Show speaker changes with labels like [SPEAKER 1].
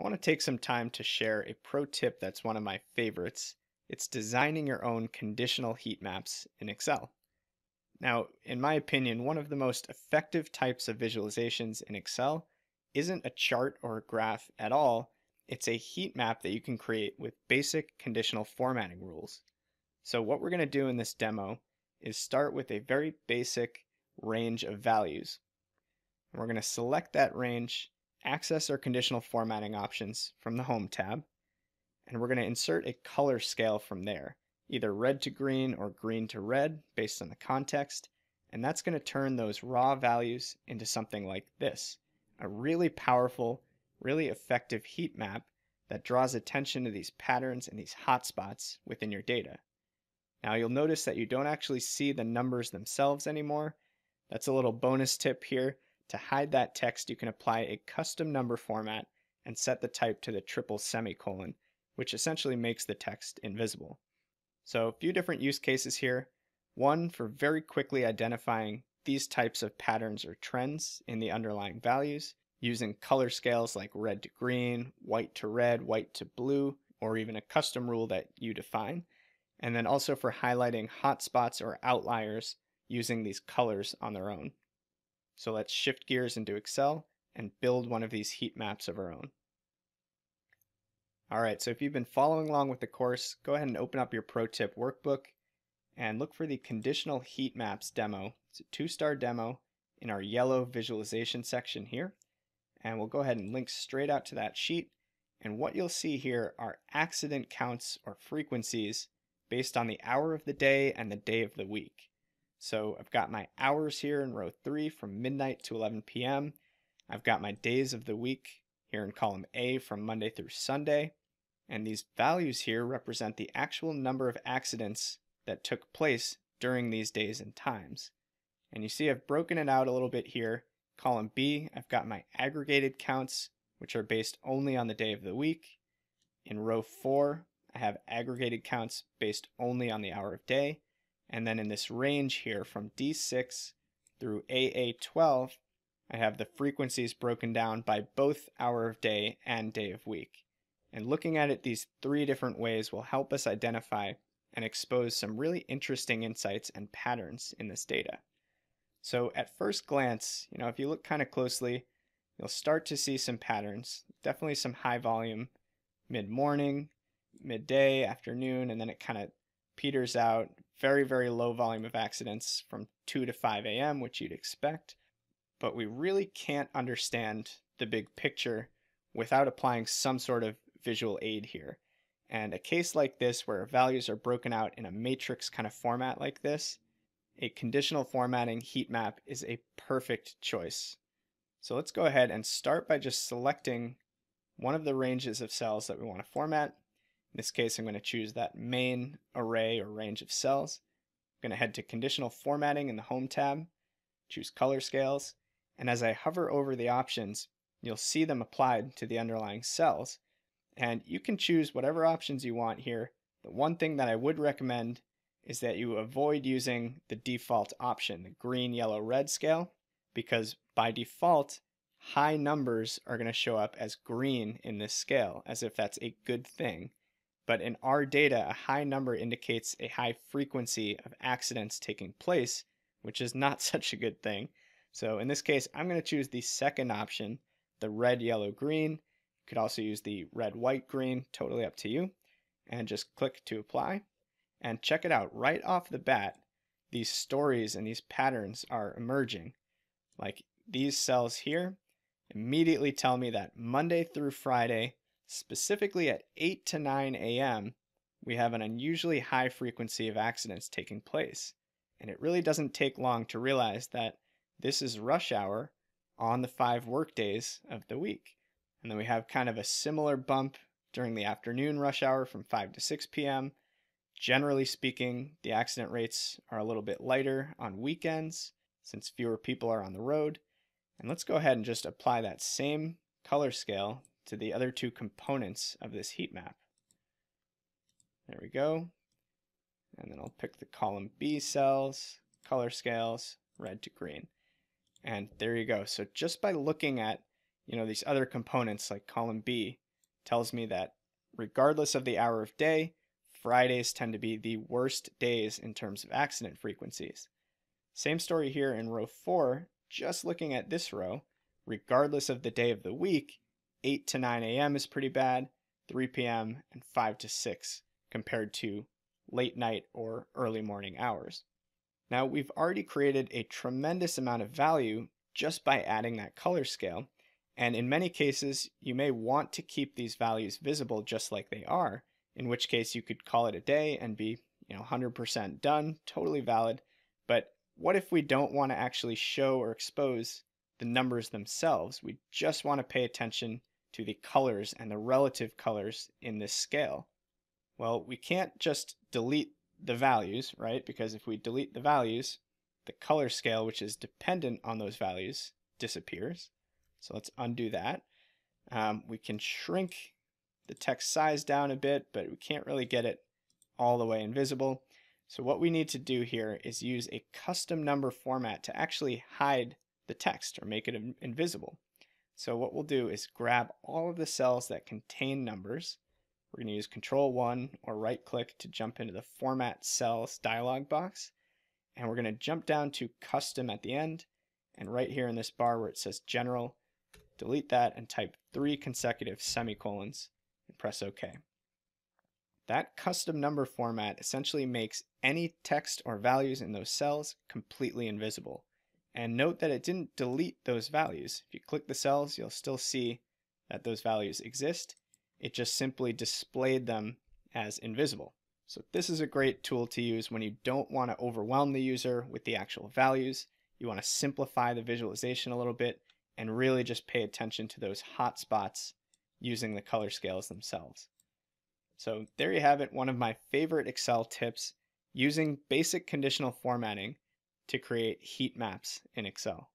[SPEAKER 1] I want to take some time to share a pro tip that's one of my favorites. It's designing your own conditional heat maps in Excel. Now, in my opinion, one of the most effective types of visualizations in Excel isn't a chart or a graph at all, it's a heat map that you can create with basic conditional formatting rules. So what we're going to do in this demo is start with a very basic range of values. we're going to select that range, access our conditional formatting options from the Home tab, and we're going to insert a color scale from there, either red to green or green to red based on the context, and that's going to turn those raw values into something like this, a really powerful really effective heat map that draws attention to these patterns and these hotspots within your data. Now you'll notice that you don't actually see the numbers themselves anymore. That's a little bonus tip here. To hide that text, you can apply a custom number format and set the type to the triple semicolon, which essentially makes the text invisible. So a few different use cases here. One for very quickly identifying these types of patterns or trends in the underlying values using color scales like red to green, white to red, white to blue, or even a custom rule that you define. And then also for highlighting hotspots or outliers using these colors on their own. So let's shift gears into Excel and build one of these heat maps of our own. All right, so if you've been following along with the course, go ahead and open up your pro tip workbook and look for the conditional heat maps demo. It's a two-star demo in our yellow visualization section here and we'll go ahead and link straight out to that sheet. And what you'll see here are accident counts or frequencies based on the hour of the day and the day of the week. So I've got my hours here in row 3 from midnight to 11 p.m. I've got my days of the week here in column A from Monday through Sunday. And these values here represent the actual number of accidents that took place during these days and times. And you see I've broken it out a little bit here Column B, I've got my aggregated counts, which are based only on the day of the week. In row 4, I have aggregated counts based only on the hour of day. And then in this range here from D6 through AA12, I have the frequencies broken down by both hour of day and day of week. And looking at it these three different ways will help us identify and expose some really interesting insights and patterns in this data. So at first glance, you know, if you look kind of closely, you'll start to see some patterns. Definitely some high volume mid-morning, midday, afternoon, and then it kind of peters out. Very, very low volume of accidents from 2 to 5 a.m., which you'd expect. But we really can't understand the big picture without applying some sort of visual aid here. And a case like this, where values are broken out in a matrix kind of format like this, a conditional formatting heat map is a perfect choice. So let's go ahead and start by just selecting one of the ranges of cells that we want to format. In this case, I'm going to choose that main array or range of cells. I'm going to head to conditional formatting in the home tab, choose color scales, and as I hover over the options, you'll see them applied to the underlying cells. And you can choose whatever options you want here. The one thing that I would recommend is that you avoid using the default option, the green, yellow, red scale, because by default, high numbers are going to show up as green in this scale, as if that's a good thing. But in our data, a high number indicates a high frequency of accidents taking place, which is not such a good thing. So in this case, I'm going to choose the second option, the red, yellow, green. You could also use the red, white, green, totally up to you. And just click to apply. And check it out, right off the bat, these stories and these patterns are emerging. Like these cells here immediately tell me that Monday through Friday, specifically at 8 to 9 a.m., we have an unusually high frequency of accidents taking place. And it really doesn't take long to realize that this is rush hour on the five work days of the week. And then we have kind of a similar bump during the afternoon rush hour from 5 to 6 p.m. Generally speaking, the accident rates are a little bit lighter on weekends since fewer people are on the road. And let's go ahead and just apply that same color scale to the other two components of this heat map. There we go. And then I'll pick the column B cells, color scales, red to green. And there you go. So just by looking at, you know, these other components like column B, tells me that regardless of the hour of day, Fridays tend to be the worst days in terms of accident frequencies. Same story here in row 4, just looking at this row, regardless of the day of the week, 8 to 9 a.m. is pretty bad, 3 p.m., and 5 to 6 compared to late night or early morning hours. Now, we've already created a tremendous amount of value just by adding that color scale, and in many cases, you may want to keep these values visible just like they are, in which case you could call it a day and be you know 100% done, totally valid. But what if we don't want to actually show or expose the numbers themselves? We just want to pay attention to the colors and the relative colors in this scale. Well, we can't just delete the values, right? Because if we delete the values, the color scale, which is dependent on those values, disappears. So let's undo that. Um, we can shrink the text size down a bit, but we can't really get it all the way invisible. So what we need to do here is use a custom number format to actually hide the text or make it invisible. So what we'll do is grab all of the cells that contain numbers. We're going to use Control 1 or right click to jump into the Format Cells dialog box. And we're going to jump down to Custom at the end. And right here in this bar where it says General, delete that and type three consecutive semicolons and press OK. That custom number format essentially makes any text or values in those cells completely invisible. And note that it didn't delete those values. If you click the cells, you'll still see that those values exist. It just simply displayed them as invisible. So this is a great tool to use when you don't want to overwhelm the user with the actual values. You want to simplify the visualization a little bit and really just pay attention to those hot spots using the color scales themselves. So there you have it, one of my favorite Excel tips, using basic conditional formatting to create heat maps in Excel.